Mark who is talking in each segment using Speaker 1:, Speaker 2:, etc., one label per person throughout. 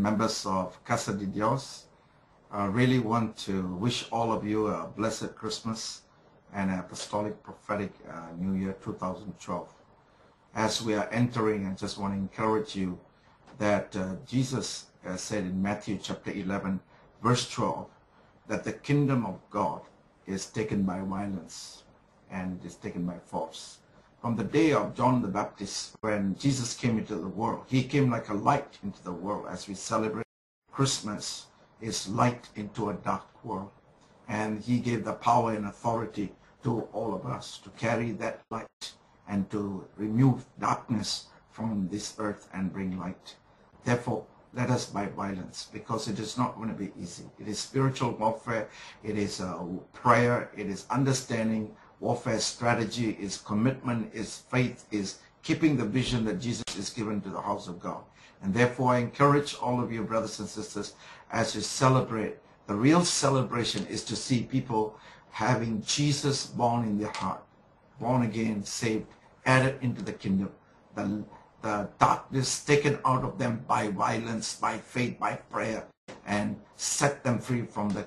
Speaker 1: members of Casa de Dios. I really want to wish all of you a blessed Christmas and apostolic prophetic uh, New Year 2012. As we are entering, I just want to encourage you that uh, Jesus uh, said in Matthew chapter 11, verse 12, that the kingdom of God is taken by violence and is taken by force. From the day of John the Baptist, when Jesus came into the world, he came like a light into the world as we celebrate Christmas is light into a dark world. And he gave the power and authority to all of us to carry that light and to remove darkness from this earth and bring light. Therefore, let us by violence because it is not going to be easy. It is spiritual warfare. It is uh, prayer. It is understanding warfare strategy. Is commitment. Is faith. Is keeping the vision that Jesus is given to the house of God. And therefore, I encourage all of you, brothers and sisters, as you celebrate. The real celebration is to see people having Jesus born in their heart, born again, saved, added into the kingdom. The the darkness taken out of them by violence, by faith, by prayer, and set them free from the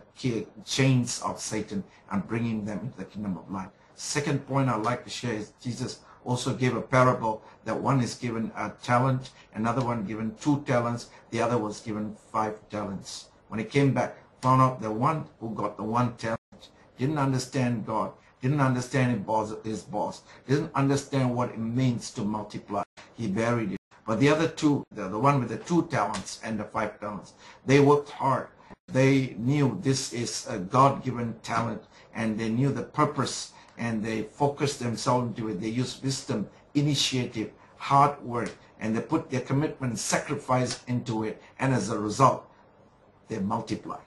Speaker 1: chains of Satan and bringing them into the kingdom of light. Second point I'd like to share is Jesus also gave a parable that one is given a talent, another one given two talents, the other was given five talents. When he came back, found out the one who got the one talent didn't understand God, didn't understand his boss, didn't understand what it means to multiply he buried it. But the other two, the, the one with the two talents and the five talents, they worked hard. They knew this is a God-given talent and they knew the purpose and they focus themselves into it. They use wisdom, initiative, hard work, and they put their commitment, sacrifice into it. And as a result, they multiplied.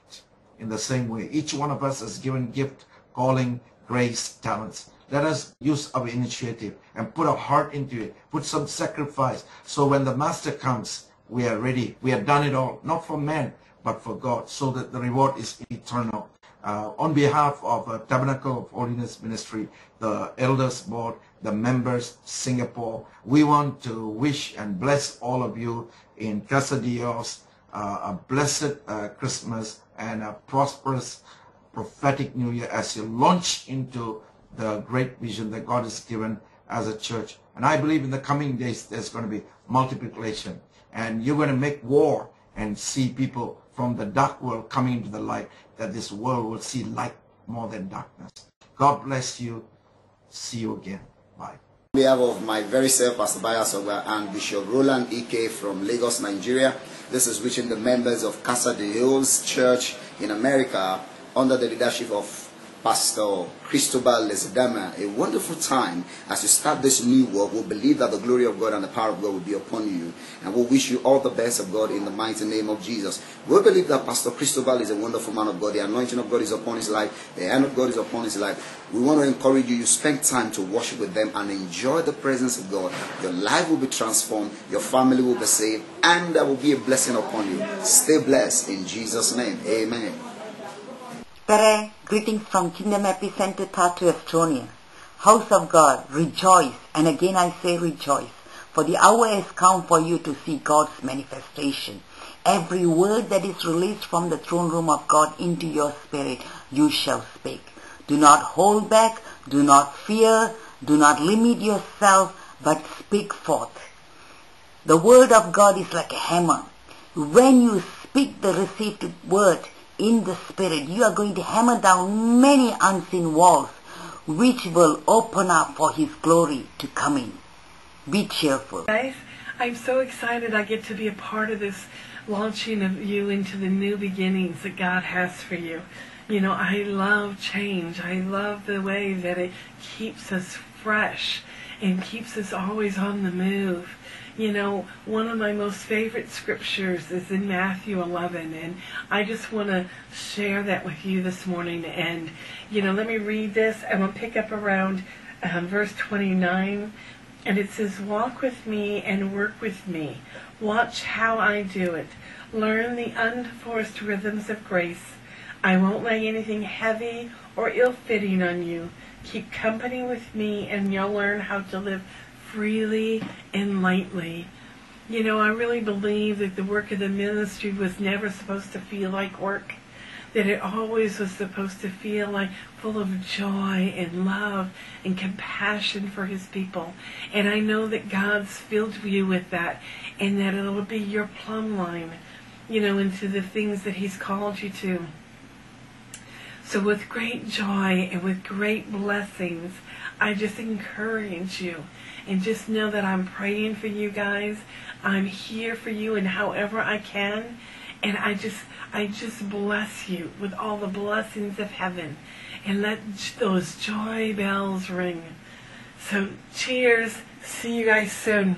Speaker 1: In the same way, each one of us is given gift, calling, grace, talents. Let us use our initiative and put our heart into it, put some sacrifice. So when the Master comes, we are ready. We have done it all, not for man, but for God, so that the reward is eternal. Uh, on behalf of uh, Tabernacle of Holiness Ministry, the Elders Board, the members, Singapore, we want to wish and bless all of you in Casa Dios, uh, a blessed uh, Christmas and a prosperous prophetic New Year as you launch into the great vision that God has given as a church. And I believe in the coming days there's going to be multiplication. And you're going to make war and see people from the dark world coming into the light, that this world will see light more than darkness. God bless you. See you again. Bye.
Speaker 2: On behalf of my very self, Pastor Bayasoga and Bishop Roland Ike from Lagos, Nigeria, this is reaching the members of Casa de Dios Church in America under the leadership of Pastor Cristobal Lezadama, a wonderful time as you start this new work. We believe that the glory of God and the power of God will be upon you. And we wish you all the best of God in the mighty name of Jesus. We believe that Pastor Cristobal is a wonderful man of God. The anointing of God is upon his life. The hand of God is upon his life. We want to encourage you, you spend time to worship with them and enjoy the presence of God. Your life will be transformed. Your family will be saved. And there will be a blessing upon you. Stay blessed in Jesus' name. Amen.
Speaker 3: Pere, greetings from Kingdom Epicenter Tartu, Estonia. House of God, rejoice, and again I say rejoice, for the hour has come for you to see God's manifestation. Every word that is released from the throne room of God into your spirit, you shall speak. Do not hold back, do not fear, do not limit yourself, but speak forth. The word of God is like a hammer. When you speak the received word, in the spirit, you are going to hammer down many unseen walls which will open up for his glory to come in. Be cheerful.
Speaker 4: Guys, I'm so excited I get to be a part of this launching of you into the new beginnings that God has for you. You know, I love change. I love the way that it keeps us fresh and keeps us always on the move. You know, one of my most favorite scriptures is in Matthew 11, and I just want to share that with you this morning. And, you know, let me read this. Going to pick up around um, verse 29, and it says, Walk with me and work with me. Watch how I do it. Learn the unforced rhythms of grace. I won't lay anything heavy or ill fitting on you. Keep company with me, and you'll learn how to live freely and lightly. You know, I really believe that the work of the ministry was never supposed to feel like work. That it always was supposed to feel like full of joy and love and compassion for his people. And I know that God's filled you with that and that it will be your plumb line, you know, into the things that he's called you to. So with great joy and with great blessings, I just encourage you and just know that I'm praying for you guys. I'm here for you and however I can. And I just I just bless you with all the blessings of heaven. And let those joy bells ring. So cheers. See you guys soon.